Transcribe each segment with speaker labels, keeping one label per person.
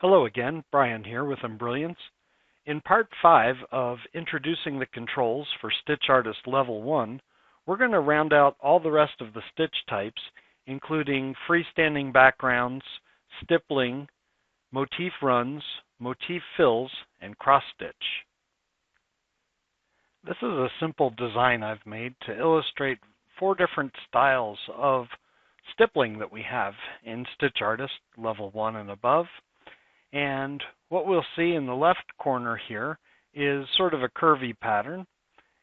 Speaker 1: Hello again, Brian here with Embrilliance. In part 5 of introducing the controls for Stitch Artist Level 1, we're going to round out all the rest of the stitch types, including freestanding backgrounds, stippling, motif runs, motif fills, and cross stitch. This is a simple design I've made to illustrate four different styles of stippling that we have in Stitch Artist Level 1 and above. And what we'll see in the left corner here is sort of a curvy pattern.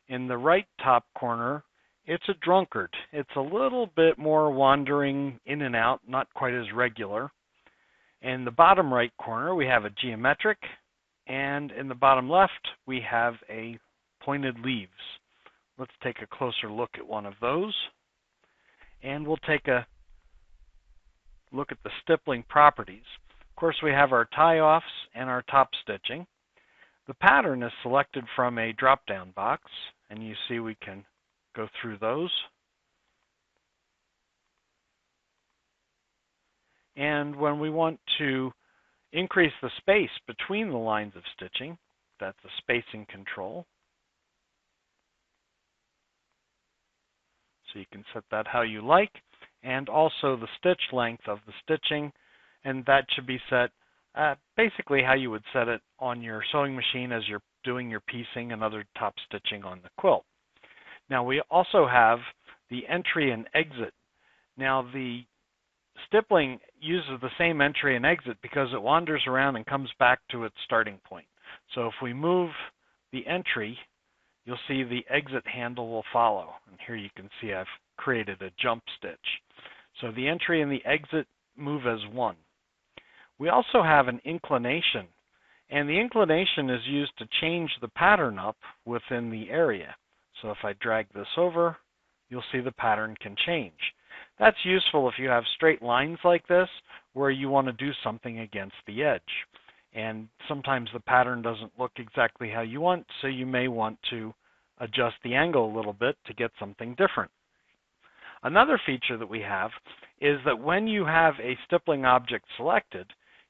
Speaker 1: In the right top corner, it's a drunkard. It's a little bit more wandering in and out, not quite as regular. In the bottom right corner, we have a geometric, and in the bottom left, we have a pointed leaves. Let's take a closer look at one of those. And we'll take a look at the stippling properties. Course, we have our tie-offs and our top stitching. The pattern is selected from a drop-down box, and you see we can go through those. And when we want to increase the space between the lines of stitching, that's a spacing control. So you can set that how you like, and also the stitch length of the stitching and that should be set uh, basically how you would set it on your sewing machine as you're doing your piecing and other top stitching on the quilt. Now we also have the entry and exit. Now the stippling uses the same entry and exit because it wanders around and comes back to its starting point. So if we move the entry, you'll see the exit handle will follow. And here you can see I've created a jump stitch. So the entry and the exit move as one. We also have an inclination, and the inclination is used to change the pattern up within the area. So if I drag this over, you'll see the pattern can change. That's useful if you have straight lines like this where you want to do something against the edge. And sometimes the pattern doesn't look exactly how you want, so you may want to adjust the angle a little bit to get something different. Another feature that we have is that when you have a stippling object selected,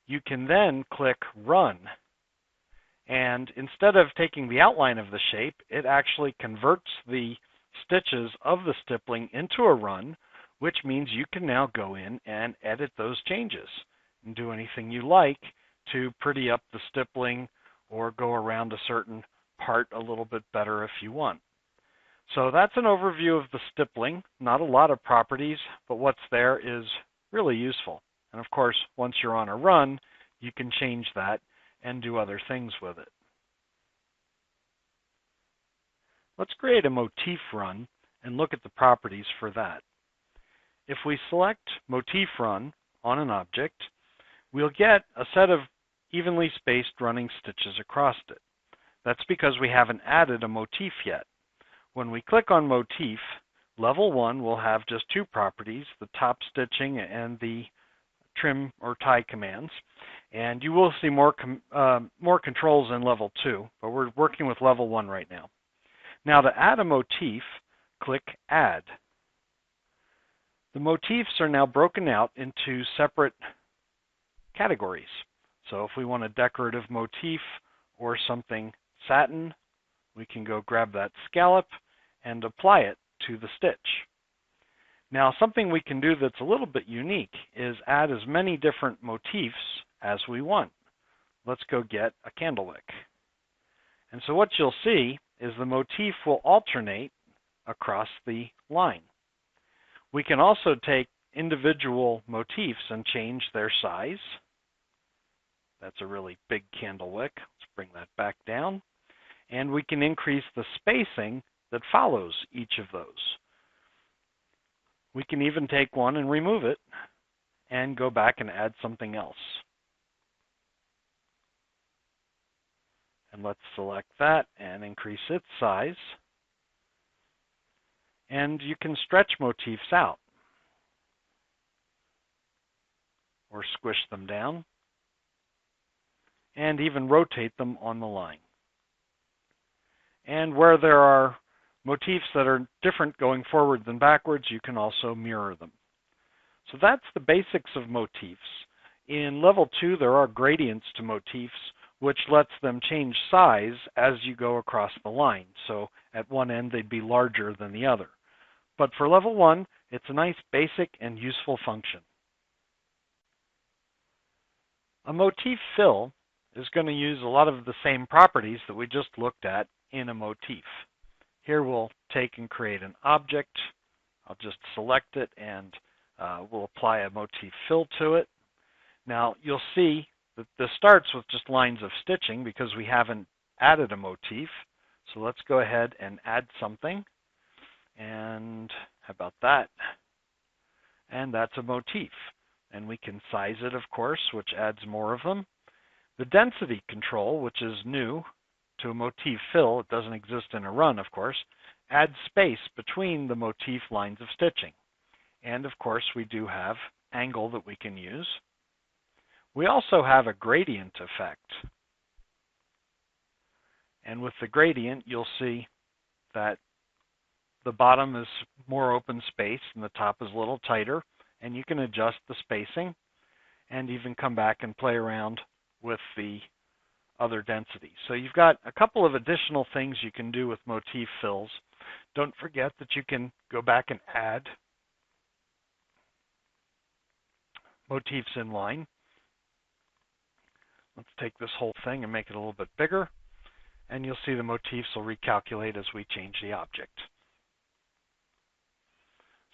Speaker 1: you can then click Run. And instead of taking the outline of the shape, it actually converts the stitches of the stippling into a run, which means you can now go in and edit those changes and do anything you like to pretty up the stippling or go around a certain part a little bit better if you want. So that's an overview of the stippling. Not a lot of properties, but what's there is really useful. And of course, once you're on a run, you can change that and do other things with it. Let's create a motif run and look at the properties for that. If we select motif run on an object, we'll get a set of evenly spaced running stitches across it. That's because we haven't added a motif yet. When we click on motif, level 1 will have just two properties, the top stitching and the trim or tie commands. And you will see more, uh, more controls in level 2, but we're working with level 1 right now. Now to add a motif, click Add. The motifs are now broken out into separate categories. So if we want a decorative motif or something satin, we can go grab that scallop and apply it to the stitch. Now something we can do that's a little bit unique is add as many different motifs as we want. Let's go get a candle wick. And so what you'll see is the motif will alternate across the line. We can also take individual motifs and change their size. That's a really big candle wick. Let's bring that back down. And we can increase the spacing that follows each of those. We can even take one and remove it and go back and add something else. And let's select that and increase its size. And you can stretch motifs out or squish them down and even rotate them on the line. And where there are motifs that are different going forward than backwards, you can also mirror them. So that's the basics of motifs. In level 2, there are gradients to motifs, which lets them change size as you go across the line. So at one end, they'd be larger than the other. But for level 1, it's a nice basic and useful function. A motif fill is going to use a lot of the same properties that we just looked at in a motif. Here we'll take and create an object. I'll just select it and uh, we'll apply a motif fill to it. Now you'll see that this starts with just lines of stitching because we haven't added a motif. So let's go ahead and add something. And how about that? And that's a motif. And we can size it, of course, which adds more of them. The density control, which is new to a motif fill, it doesn't exist in a run, of course, add space between the motif lines of stitching. And of course, we do have angle that we can use. We also have a gradient effect. And with the gradient, you'll see that the bottom is more open space and the top is a little tighter. And you can adjust the spacing and even come back and play around with the other density. So you've got a couple of additional things you can do with motif fills. Don't forget that you can go back and add motifs in line. Let's take this whole thing and make it a little bit bigger. And you'll see the motifs will recalculate as we change the object.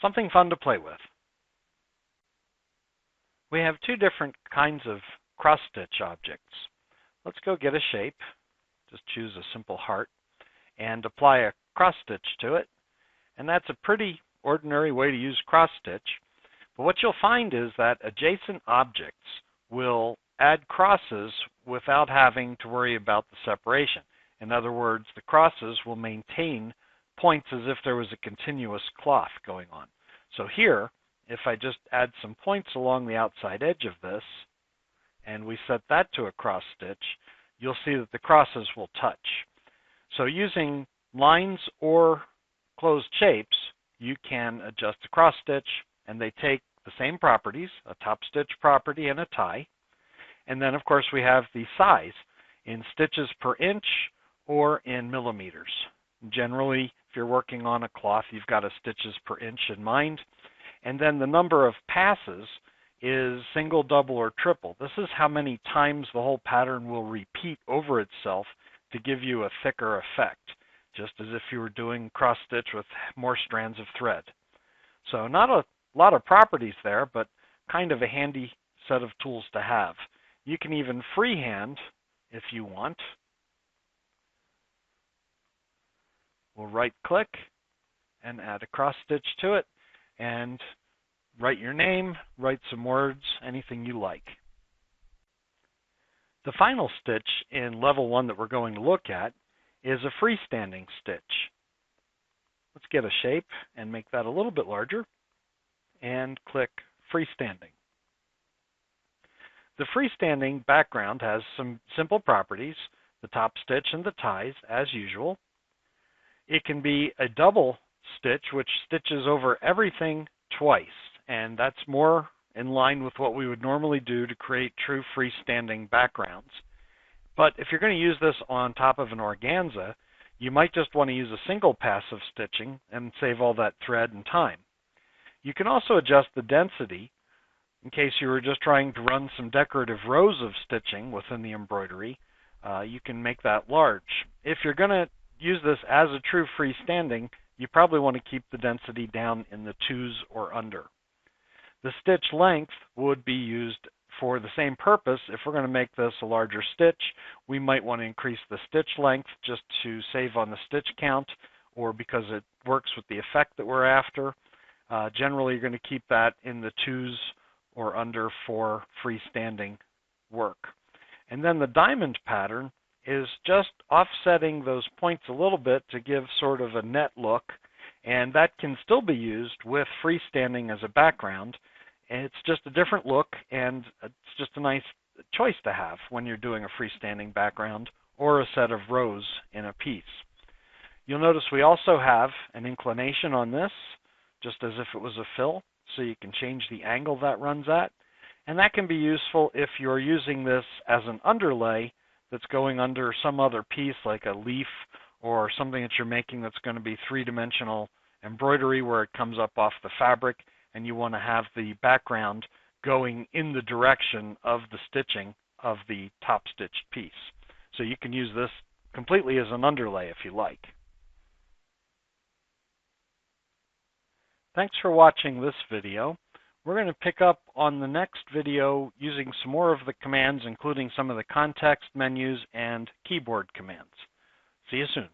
Speaker 1: Something fun to play with. We have two different kinds of cross-stitch objects. Let's go get a shape. Just choose a simple heart and apply a cross-stitch to it. And that's a pretty ordinary way to use cross-stitch. But what you'll find is that adjacent objects will add crosses without having to worry about the separation. In other words, the crosses will maintain points as if there was a continuous cloth going on. So here, if I just add some points along the outside edge of this, and we set that to a cross stitch, you'll see that the crosses will touch. So using lines or closed shapes, you can adjust a cross stitch, and they take the same properties, a top stitch property and a tie. And then, of course, we have the size in stitches per inch or in millimeters. Generally, if you're working on a cloth, you've got a stitches per inch in mind. And then the number of passes is single, double, or triple. This is how many times the whole pattern will repeat over itself to give you a thicker effect, just as if you were doing cross stitch with more strands of thread. So not a lot of properties there, but kind of a handy set of tools to have. You can even freehand if you want. We'll right click and add a cross stitch to it and write your name, write some words, anything you like. The final stitch in level one that we're going to look at is a freestanding stitch. Let's get a shape and make that a little bit larger and click freestanding. The freestanding background has some simple properties, the top stitch and the ties as usual. It can be a double stitch which stitches over everything twice and that's more in line with what we would normally do to create true freestanding backgrounds. But if you're going to use this on top of an organza, you might just want to use a single pass of stitching and save all that thread and time. You can also adjust the density in case you were just trying to run some decorative rows of stitching within the embroidery. Uh, you can make that large. If you're going to use this as a true freestanding, you probably want to keep the density down in the twos or under. The stitch length would be used for the same purpose. If we're going to make this a larger stitch, we might want to increase the stitch length just to save on the stitch count or because it works with the effect that we're after. Uh, generally, you're going to keep that in the twos or under for freestanding work. And then the diamond pattern is just offsetting those points a little bit to give sort of a net look and that can still be used with freestanding as a background. It's just a different look, and it's just a nice choice to have when you're doing a freestanding background or a set of rows in a piece. You'll notice we also have an inclination on this, just as if it was a fill, so you can change the angle that runs at. And that can be useful if you're using this as an underlay that's going under some other piece like a leaf or something that you're making that's going to be three-dimensional embroidery where it comes up off the fabric and you want to have the background going in the direction of the stitching of the top stitched piece. So you can use this completely as an underlay if you like. Thanks for watching this video. We're going to pick up on the next video using some more of the commands, including some of the context menus and keyboard commands. See you soon.